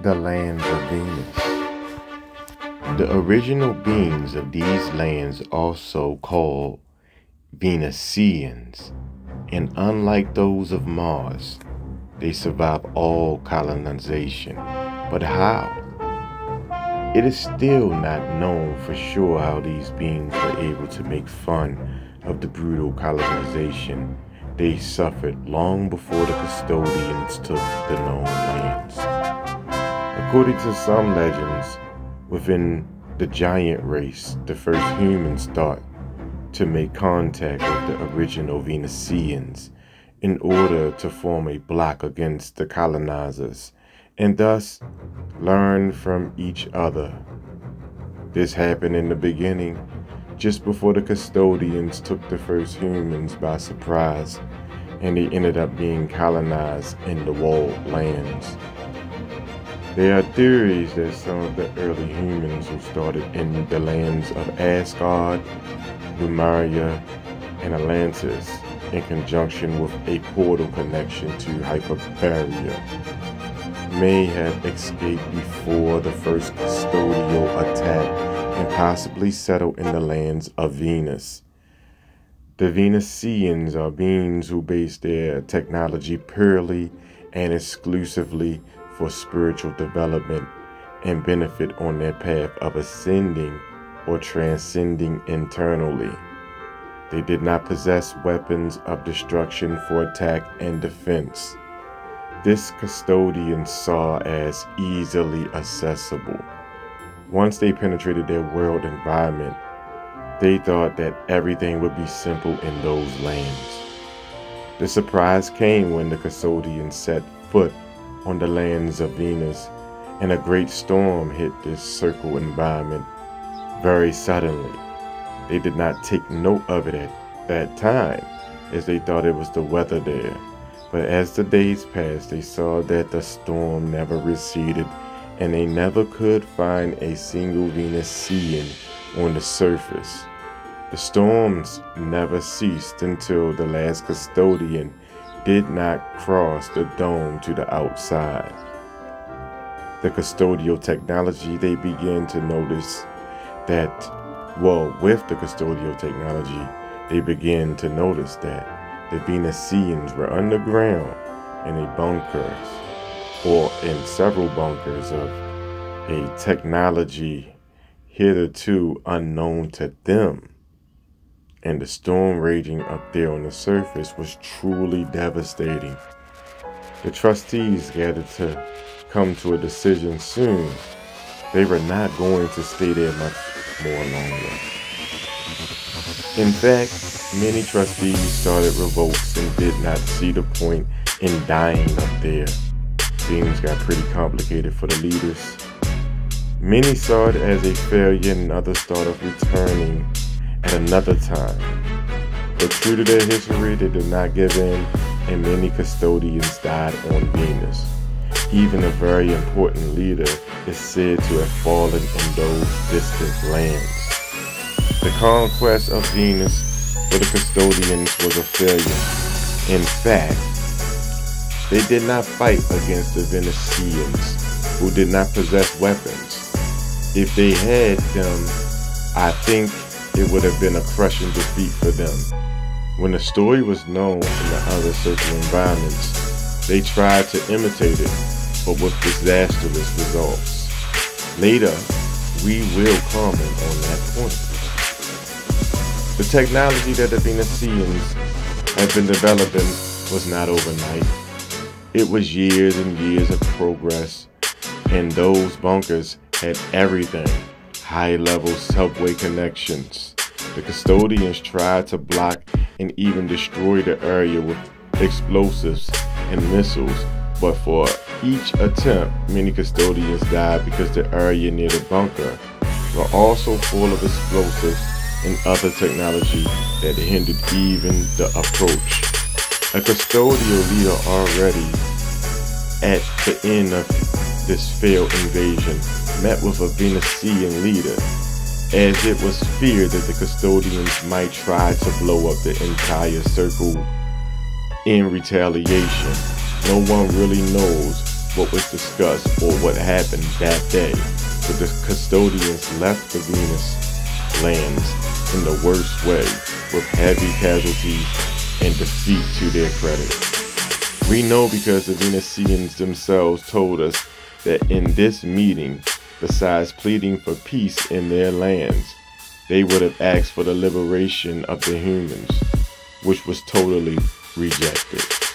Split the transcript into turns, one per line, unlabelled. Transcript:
the lands of Venus. The original beings of these lands also called Venusians, and unlike those of Mars, they survive all colonization. But how? It is still not known for sure how these beings were able to make fun of the brutal colonization they suffered long before the custodians took the known lands. According to some legends, within the giant race, the first humans thought to make contact with the original Venusians in order to form a block against the colonizers and thus learn from each other. This happened in the beginning just before the custodians took the first humans by surprise, and they ended up being colonized in the walled lands. There are theories that some of the early humans who started in the lands of Asgard, Lemuria, and Atlantis in conjunction with a portal connection to Hyperborea may have escaped before the first custodial attack and possibly settled in the lands of Venus. The Venusians are beings who base their technology purely and exclusively for spiritual development and benefit on their path of ascending or transcending internally. They did not possess weapons of destruction for attack and defense. This custodian saw as easily accessible. Once they penetrated their world environment, they thought that everything would be simple in those lands. The surprise came when the custodians set foot on the lands of Venus and a great storm hit this circle environment very suddenly. They did not take note of it at that time as they thought it was the weather there. But as the days passed, they saw that the storm never receded and they never could find a single Venusian on the surface. The storms never ceased until the last custodian did not cross the dome to the outside. The custodial technology, they began to notice that, well, with the custodial technology, they began to notice that the Venusians were underground in a bunkers or in several bunkers of a technology hitherto unknown to them. And the storm raging up there on the surface was truly devastating. The trustees gathered to come to a decision soon. They were not going to stay there much more longer. In fact, many trustees started revolts and did not see the point in dying up there things got pretty complicated for the leaders. Many saw it as a failure and others thought of returning at another time. But true to their history, they did not give in and many custodians died on Venus. Even a very important leader is said to have fallen in those distant lands. The conquest of Venus for the custodians was a failure. In fact, they did not fight against the Venusians, who did not possess weapons. If they had them, I think it would have been a crushing defeat for them. When the story was known in the other circle environments, they tried to imitate it, but with disastrous results. Later, we will comment on that point. The technology that the Venusians had been developing was not overnight. It was years and years of progress, and those bunkers had everything high level subway connections. The custodians tried to block and even destroy the area with explosives and missiles, but for each attempt, many custodians died because the area near the bunker were also full of explosives and other technology that hindered even the approach a custodial leader already at the end of this failed invasion met with a Venusian leader, as it was feared that the custodians might try to blow up the entire circle in retaliation. No one really knows what was discussed or what happened that day, but the custodians left the Venus lands in the worst way, with heavy casualties and defeat to their credit. We know because the Venusians themselves told us that in this meeting, besides pleading for peace in their lands, they would have asked for the liberation of the humans, which was totally rejected.